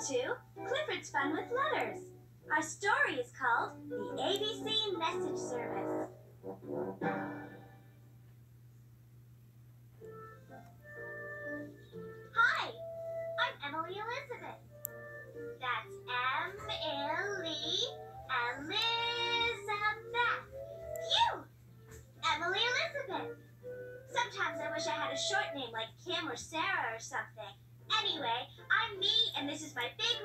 to Clifford's Fun with Letters. Our story is called The ABC Message Service. Hi, I'm Emily Elizabeth. That's M-L-E Elizabeth. Phew! Emily Elizabeth. Sometimes I wish I had a short name like Kim or Sarah or something. This is my Clifford.